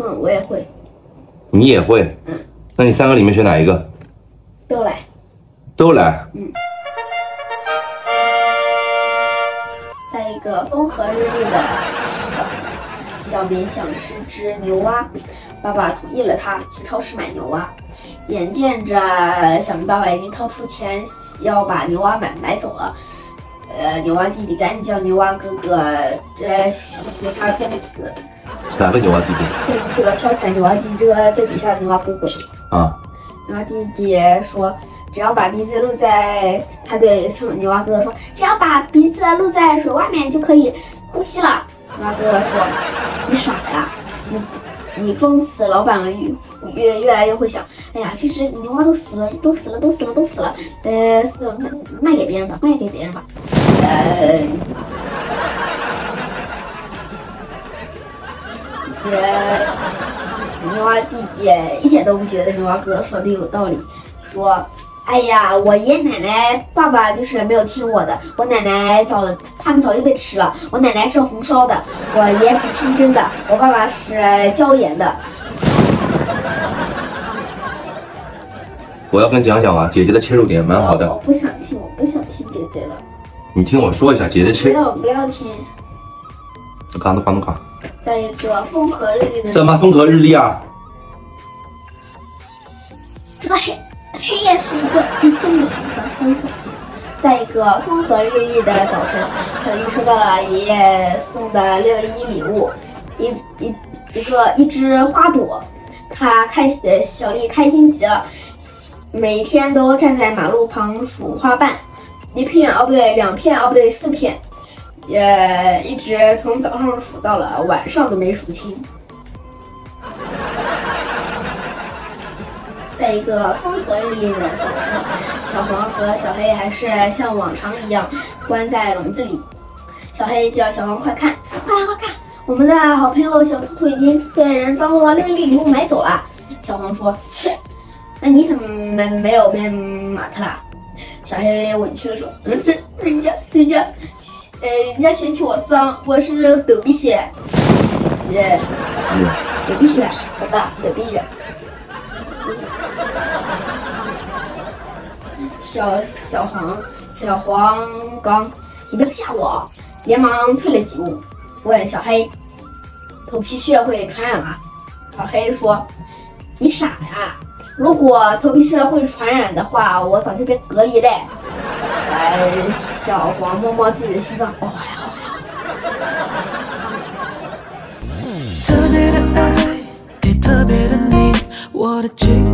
嗯，我也会。你也会？嗯。那你三个里面选哪一个？都来。都来。嗯。在一个风和日丽的小明想吃只牛蛙，爸爸同意了他去超市买牛蛙。眼见着小明爸爸已经掏出钱要把牛蛙买买走了，呃，牛蛙弟弟赶紧叫牛蛙哥哥，呃，学他装死。是哪个牛蛙弟弟？这这个飘起来牛蛙弟弟，这个在底下的牛蛙哥哥。啊。牛蛙弟弟说。只要把鼻子露在，他对牛蛙哥哥说：“只要把鼻子露在水外面就可以呼吸了。”牛蛙哥哥说：“你傻呀，你你装死，老板越越来越会想，哎呀，这只牛蛙都死了，都死了，都死了，都死了，呃，卖卖给别人吧，卖给别人吧。”呃，牛蛙弟弟一点都不觉得牛蛙哥哥说的有道理，说。哎呀，我爷爷奶奶、爸爸就是没有听我的。我奶奶早，他们早就被吃了。我奶奶是红烧的，我爷爷是清蒸的，我爸爸是椒盐的。我要跟你讲讲啊，姐姐的切入点蛮好的。我不想听，我不想听姐姐的。你听我说一下，姐姐切。不要不要听。卡都卡都卡。在一个风和日丽的。这妈风和日丽啊！这黑。黑夜是一个一天的循环。早晨，在一个风和日丽的早晨，小丽收到了爷爷送的六一礼物，一一一个一只花朵。她开呃，小丽开心极了，每天都站在马路旁数花瓣，一片哦不对，两片哦不对，四片，也一直从早上数到了晚上都没数清。在一个风和日丽的早晨，小黄和小黑还是像往常一样关在笼子里。小黑叫小黄快看，快来快看，我们的好朋友小兔兔已经被人当做六一个礼物买走了。小黄说：“切，那你怎么没没有被马特啦？”小黑委屈的说：“ 人家人家，呃，人家嫌弃我脏，我是德比雪。”呃，德比雪，好吧，德比雪。小小黄小黄刚，你不要吓我！连忙退了几步，问小黑：“头皮屑会传染吗？”小黑说：“你傻呀！如果头皮屑会传染的话，我早就被隔离嘞。”来，小黄摸摸自己的心脏，哦，还好还好。特别的你，我的寂。